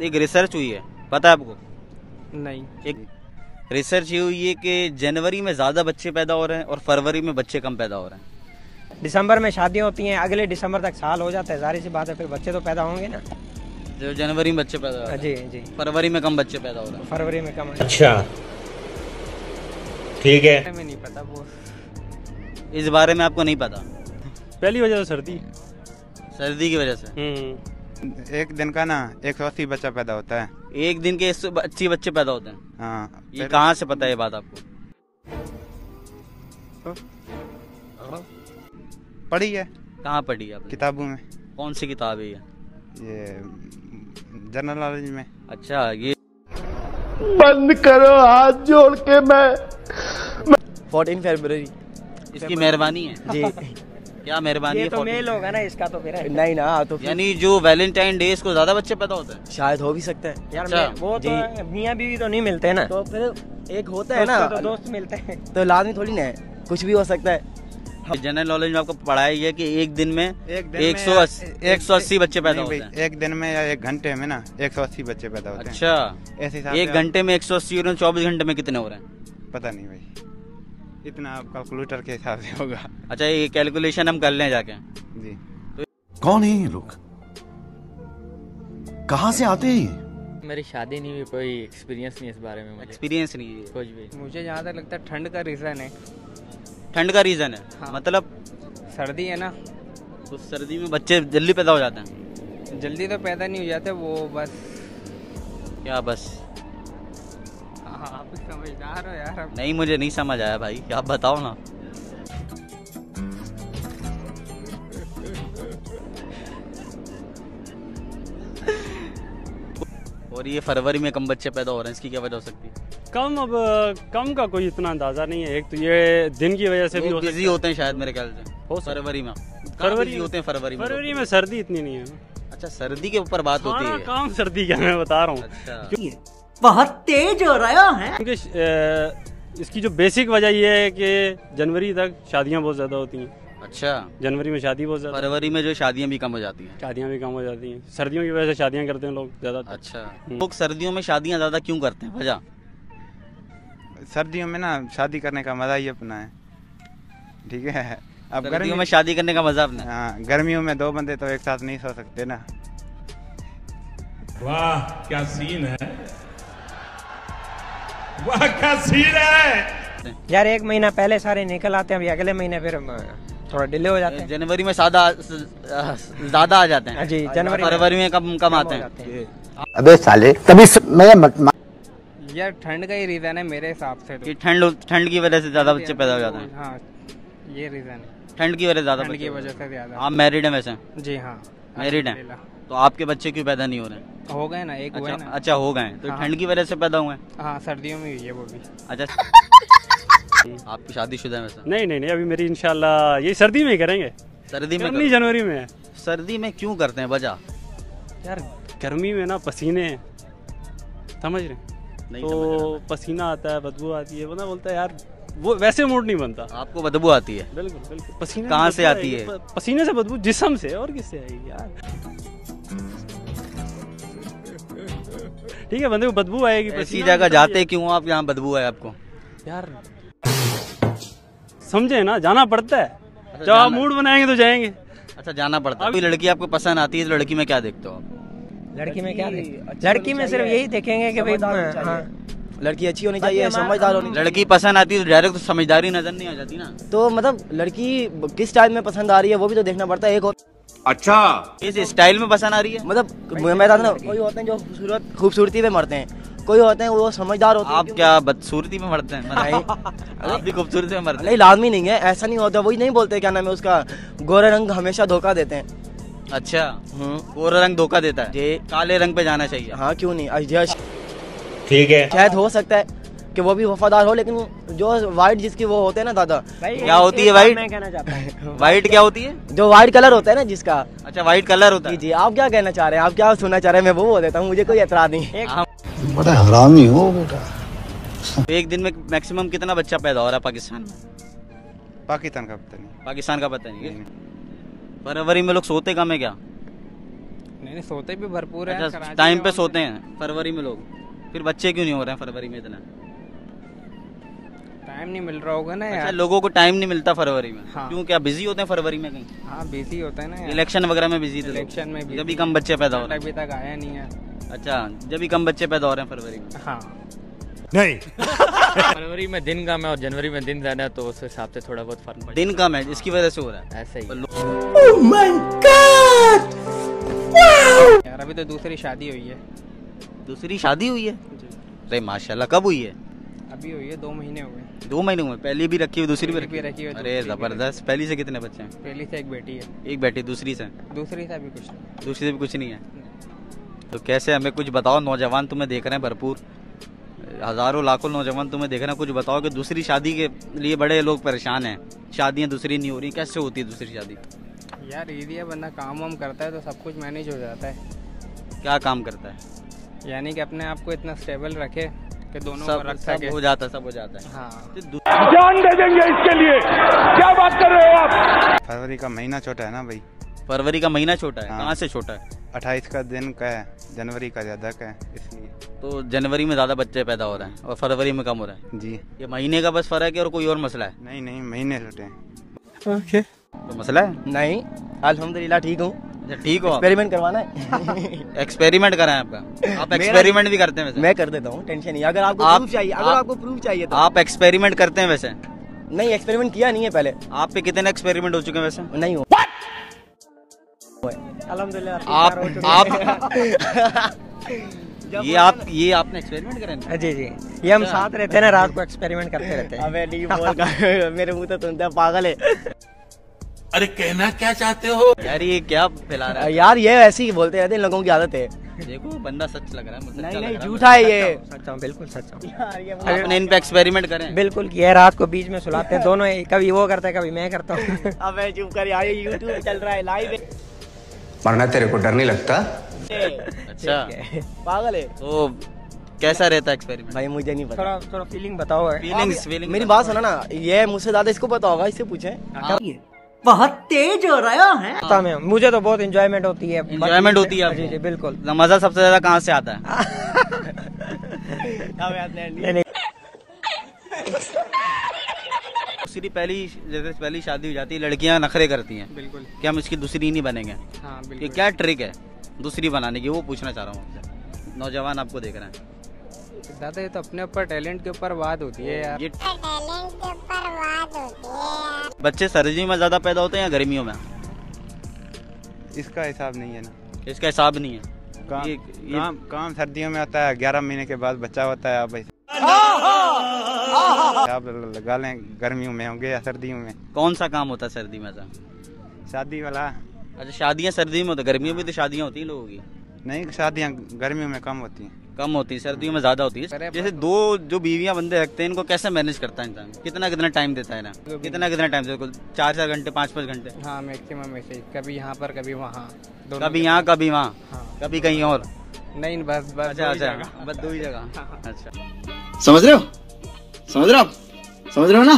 एक रिसर्च हुई है। पता है आपको? नहीं। एक रिसर्च ये हुई है कि जनवरी में ज़्यादा बच्चे पैदा हो रहे हैं और फरवरी में बच्चे कम पैदा हो रहे हैं। दिसंबर में शादियाँ होती हैं अगले दिसंबर तक साल हो जाता है। जारी सी बात है फिर बच्चे तो पैदा होंगे ना। जो जनवरी में बच्चे पैदा हो रहे जी हैं। जी फरवरी में कम बच्चे पैदा हो रहे हैं। फरवरी में कम अच्छा। ठीक है। में नहीं पता वो। इस बारे में आपको नहीं पता। पहली वजह तो सर्दी। सर्दी की वजह से? हम्म। एक दिन का ना एक सौ अस्सी बच्चा पैदा होता है। एक दिन के अस्सी बच्चे पैदा होते हैं? हाँ ये कहाँ से पता है ये बात आपको? पढ़ी है? कहाँ पढ़ी है आपने? किताबों में। कौन सी किताब है ये? ये जनरल नॉलेज में। अच्छा ये बंद करो हाथ जोड़ के मैं फोर्टीन फरवरी इसकी मेहरबानी है। जी। क्या मेहरबानी ये तो मेल होगा ना इसका तो फिर। नहीं ना तो यानी जो वैलेंटाइन डे इसको ज़्यादा बच्चे पैदा होते हैं। शायद हो भी सकता है। यार अच्छा, मैं- वो तो मियाँ बीवी तो नहीं मिलते ना। तो फिर एक होता है ना। दोस्त तो दोस्त मिलते हैं। तो लाजमी थोड़ी ना है कुछ भी हो सकता है। जनरल नॉलेज में आपको पढ़ाया ही है कि एक दिन में एक सौ अस्सी एक सौ अस्सी बच्चे पैदा होते हैं। एक दिन में या एक घंटे में ना एक सौ अस्सी बच्चे पैदा होते हैं। अच्छा। ऐसे एक घंटे में एक सौ अस्सी और चौबीस घंटे में कितने हो रहे हैं? पता नहीं भाई। इतना कैलकुलेटर के हिसाब से होगा। अच्छा ये कैलकुलेशन हम कर लें जाके। जी। तो कौन है ये लोग? कहाँ से आते हैं मेरी शादी नहीं हुई कोई एक्सपीरियंस नहीं इस बारे में मुझे। एक्सपीरियंस नहीं है। कुछ भी। मुझे जहाँ तक लगता है ठंड का रीज़न है। ठंड का रीजन है? हाँ। मतलब? सर्दी है ना। तो सर्दी में बच्चे जल्दी पैदा हो जाते हैं। जल्दी तो पैदा नहीं हो जाते वो बस क्या बस? आप समझदार हो यार अब नहीं मुझे नहीं समझ आया भाई। आप बताओ ना। और ये फरवरी में कम बच्चे पैदा हो रहे हैं इसकी क्या वजह हो सकती है? कम अब कम का कोई इतना अंदाज़ा नहीं है। एक तो ये दिन की वजह से भी हो बिज़ी होते हैं शायद मेरे ख्याल से हो फरवरी में। फरवरी फरवरी होते हैं फरवरी में फरवरी में सर्दी इतनी नहीं है। अच्छा सर्दी के ऊपर बात होती है काम सर्दी का मैं बता रहा हूँ। अच्छा। बहुत तेज हो रहा है। क्योंकि इसकी जो बेसिक वजह ये है कि जनवरी तक शादियाँ बहुत ज़्यादा होती हैं। अच्छा। जनवरी में शादी बहुत ज़्यादा। फरवरी में जो शादियाँ भी कम हो जाती हैं। शादियाँ भी कम हो जाती हैं। सर्दियों की वजह से शादियाँ करते हैं लोग ज़्यादा। अच्छा। लोग सर्दियों में शादियाँ ज़्यादा क्यों करते हैं? वजह सर्दियों में ना शादी करने का मज़ा ही अपना है। ठीक है। अब गर्मियों में शादी करने का मज़ा अपना हाँ। गर्मियों में दो बंदे तो एक साथ नहीं सो सकते ना। वाह क्या सीन है। वाह क्या सीन है। यार एक महीना पहले सारे निकल आते हैं अभी अगले महीने फिर थोड़ा डिले हो जाते हैं। जनवरी में सादा ज़्यादा आ जाते हैं। जी जनवरी फरवरी में कम कम आते हैं। अबे साले तभी मैं यार ठंड का ही रीजन है मेरे हिसाब से कि ठंड ठंड की वजह से ज़्यादा बच्चे पैदा हो जाते हैं। हाँ ये रीजन है। ठंड की वजह से ज़्यादा ठंड की वजह से ज़्यादा। आप मैरिड हैं वैसे? जी हाँ। मैरिड हैं? तो आपके बच्चे क्यों पैदा नहीं हो रहे? हैं हो गए ना एक अच्छा ना। अच्छा हो गए। हैं। तो हाँ। ठंड की वजह से पैदा हुए हैं? हाँ सर्दियों में हुई है वो भी। अच्छा। आपकी शादीशुदा है वैसे? नहीं नहीं नहीं अभी मेरी इनशाला ये सर्दी में ही करेंगे। सर्दी में गर्मी जनवरी में। सर्दी में क्यों करते हैं? वजह यार गर्मी में ना पसीने। समझ रहे नहीं तो पसीना आता है बदबू आती है बंदा बोलता है यार वो वैसे मूड नहीं बनता। आपको बदबू आती है। बिल्कुल बिल्कुल। पसीने कहाँ से आती। है? प- पसीने से बदबू जिसम से और किससे आएगी यार? ठीक है बंदे को बदबू आएगी ऐसी जगह जाते क्यों आप? यहाँ बदबू आए आपको। यार समझे ना जाना पड़ता है। जब आप मूड बनाएँगे तो जाएँगे। अच्छा जाना पड़ता है। कोई लड़की आपको पसंद आती है तो लड़की में क्या देखते हो आप? लड़की में क्या देख लड़की में सिर्फ़ यही देखेंगे कि भाई हाँ। लड़की अच्छी होनी चाहिए समझदार होनी चाहिए लड़की पसंद आती है तो डायरेक्ट तो समझदारी नज़र नहीं आ जाती ना। तो मतलब लड़की किस टाइप में पसंद आ रही है वो भी तो देखना पड़ता है। एक होता अच्छा। इस स्टाइल में पसंद आ रही है। मतलब मैं बता ना कोई होते हैं जो खूबसूरत खूबसूरती पे मरते हैं। कोई होते हैं वो समझदार होते आप हैं क्या बदसूरती में मरते हैं? नहीं आप भी खूबसूरती में मरते हैं। नहीं लाजमी नहीं है ऐसा नहीं होता वही नहीं बोलते क्या नाम है उसका गोरे रंग हमेशा धोखा देते हैं। अच्छा। हम्म। गोरा रंग धोखा देता है। काले रंग पे जाना चाहिए। हाँ क्यों नहीं? अजय ठीक है। शायद हो सकता है। कि वो भी वफादार हो लेकिन जो वाइट जिसकी वो होते हैं ना दादा क्या होती है भाई? मैं कहना चाहता हूँ। व्हाइट क्या होती है? जो वाइट कलर होता है ना जिसका। अच्छा व्हाइट कलर होता है। जी आप क्या कहना चाह रहे हैं? आप क्या सुनना चाह रहे हैं? मैं वो बोल देता हूँ मुझे कोई एतराज़ नहीं हाँ, बड़ा हरामी हो बेटा। तो एक दिन में मैक्सिमम कितना बच्चा पैदा हो रहा है पाकिस्तान में? पाकिस्तान का पता नहीं। पाकिस्तान का पता नहीं फरवरी में लोग सोते कम है क्या? नहीं नहीं सोते भी भरपूर है अच्छा टाइम पे सोते हैं फरवरी में लोग। फिर बच्चे क्यों नहीं हो रहे हैं फरवरी में इतना? टाइम नहीं मिल रहा होगा ना अच्छा यार। लोगों को टाइम नहीं मिलता फरवरी में। हाँ। क्यों? क्या बिज़ी होते हैं फरवरी में कहीं? हाँ बिज़ी होता है ना इलेक्शन वगैरह में बिज़ी थे इलेक्शन में। जब भी कम बच्चे पैदा हो रहे हैं। अभी तक आया नहीं है। अच्छा जब भी कम बच्चे पैदा हो रहे हैं फरवरी में। हाँ। नहीं। फरवरी में दिन कम है और जनवरी में दिन ज़्यादा है तो उस हिसाब से थोड़ा बहुत फ़र्क दिन कम है इसकी वजह से हो रहा है। ऐसा ही। लोग- यार अभी तो दूसरी शादी हुई है। दूसरी शादी हुई है? अरे माशाल्लाह कब हुई है? अभी हुई है दो महीने हुए। दो महीने हुए पहली भी रखी हुई दूसरी भी रखी रखी हुई, अरे ज़बरदस्त। पहली से कितने बच्चे हैं? पहली से एक बेटी है। एक बेटी दूसरी से? दूसरी से भी कुछ नहीं। दूसरी से भी कुछ नहीं है? तो कैसे हमें कुछ बताओ नौजवान तुम्हें देख रहे हैं भरपूर। हज़ारों लाखों नौजवान तुम्हें देख रहे हैं कुछ बताओ कि दूसरी शादी के लिए बड़े लोग परेशान हैं। शादियाँ दूसरी नहीं हो रही कैसे होती है दूसरी शादी? यार है बंदा काम वाम करता है तो सब कुछ मैनेज हो जाता है। क्या काम करता है? यानी कि अपने आप को इतना स्टेबल रखे कि दोनों को सब रख सब हो जाता है सब हो जाता है। हाँ। तो जान दे देंगे इसके लिए। क्या बात कर रहे हो आप? फरवरी का महीना छोटा है ना भाई? फरवरी का महीना छोटा है? हाँ। कहाँ से छोटा है? अट्ठाईस का दिन का है जनवरी का ज़्यादा का है इसलिए। तो जनवरी में ज़्यादा बच्चे पैदा हो रहे हैं और फरवरी में कम हो रहा है? जी। ये महीने का बस फ़र्क है और कोई और मसला है? नहीं नहीं महीने छोटे हैं। तो मसला है? नहीं अल्हम्दुलिल्लाह ठीक हूँ। ठीक हो एक्सपेरिमेंट करवाना है? एक्सपेरिमेंट करा है आपका। आप एक्सपेरिमेंट भी करते हैं वैसे। मैं कर देता हूँ टेंशन नहीं। अगर आपको आप- प्रूफ चाहिए अगर आप- आपको प्रूफ चाहिए तो। आप एक्सपेरिमेंट करते हैं वैसे। नहीं एक्सपेरिमेंट किया नहीं है पहले। आप पे कितने एक्सपेरिमेंट हो चुके हैं वैसे? नहीं हो। आप आप ये आप ये आपने एक्सपेरिमेंट करे? जी जी। ये हम साथ रहते हैं ना रात को एक्सपेरिमेंट करते रहते हैं। अबे नहीं बोल मेरे मुँह तो सुनता है पागल है। अरे कहना क्या चाहते हो? यार ये क्या फैला रहा है? यार ये ऐसे ही बोलते रहते हैं लोगों की आदत है। देखो बंदा सच लग रहा है मुझे नहीं नहीं लग रहा है। झूठा है ये। सच हूँ बिल्कुल सच हूँ आपने इन पे एक्सपेरिमेंट करे। हैं? बिल्कुल किया रात को बीच में सुलाते हैं दोनों कभी वो करता है कभी मैं करता हूँ। अबे चुप कर यार ये यूट्यूब चल रहा है लाइव मरना तेरे को डर नहीं लगता? अच्छा। पागल है। तो कैसा रहता है एक्सपेरिमेंट भाई मुझे नहीं पता। थोड़ा थोड़ा फीलिंग बताओ। फीलिंग्स फीलिंग मेरी बात सुनो ना ये मुझसे ज़्यादा इसको पता होगा इससे पूछे। पता मैं मुझे तो बहुत इंजॉयमेंट होती है। Enjoyment होती है? जी जी बिल्कुल। मज़ा सबसे ज़्यादा कहाँ से आता है? नहीं नहीं। दूसरी पहली जैसे पहली शादी हो जाती है लड़कियाँ नखरे करती हैं। बिल्कुल। कि हम इसकी दूसरी नहीं बनेंगे। हाँ ये क्या ट्रिक है दूसरी बनाने की? वो पूछना चाह रहा हूँ आपसे। नौजवान आपको देख रहे हैं। दादा ये तो अपने ऊपर टैलेंट के ऊपर बात होती है यार। ये बच्चे सर्दियों में ज़्यादा पैदा होते हैं या गर्मियों में? इसका हिसाब नहीं है ना। इसका हिसाब नहीं है। काम ये- ये- काम काम सर्दियों में आता है ग्यारह महीने के बाद बच्चा होता है आप आप लगा लें गर्मियों में होंगे या सर्दियों में। कौन सा काम होता है सर्दी में शादी वाला। अच्छा शादियाँ सर्दी में होती गर्मियों में तो शादियाँ होती हैं लोगों की। नहीं शादियाँ गर्मियों में कम होती हैं। कम होती है सर्दियों में ज़्यादा होती है। जैसे दो जो बीवियाँ बंदे रखते हैं इनको कैसे मैनेज करता है इंसान? कितना कितना टाइम देता है ना? कितना कितना टाइम देता है चार चार घंटे पाँच पाँच घंटे। हाँ मैक्सिमम ऐसे ही। कभी यहाँ पर कभी वहाँ। कभी यहाँ कभी वहाँ। हाँ। कभी कहीं और। नहीं बस बस अच्छा दो अच्छा। जगह। बस दो ही जगह। अच्छा। समझ रहे हो? समझ रहे हो समझ रहे हो ना?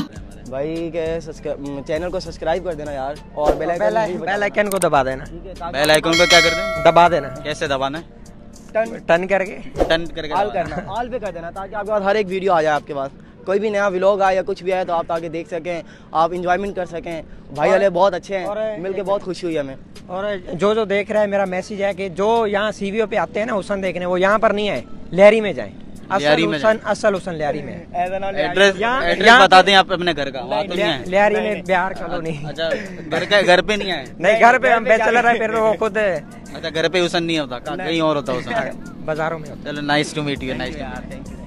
भाई के चैनल को सब्सक्राइब कर देना यार और बेल आइकन भी बेल आइकन को दबा देना। बेल आइकन पे क्या करते हैं? दबा देना। कैसे दबाना है? टर्न टर्न करके। टर्न करके ऑल करना ऑल पे कर देना ताकि आपके पास हर एक वीडियो आ जाए आपके पास। कोई भी नया व्लॉग आए या कुछ भी आए तो आप ताकि देख सकें आप इंजॉयमेंट कर सकें। भाई वाले बहुत अच्छे और हैं मिलके बहुत खुशी हुई हमें। और जो जो देख रहा है मेरा मैसेज है कि जो यहाँ सीवीओ पे आते हैं ना हुसन देखने वो यहाँ पर नहीं आए लहरी में जाए। लियारी में हुसन असल हुसन लियारी में। एड्रेस एड्रेस बता दें आप अपने घर का वहाँ तो नहीं है। लियारी में बिहार कॉलोनी। अच्छा घर का घर पे नहीं आए नहीं घर पे हम बैचलर है फिर तो वो खुद। अच्छा घर पे हुसन नहीं होता कहीं और होता हुसन बाजारों में होता। है। चलो nice to meet you nice to thank you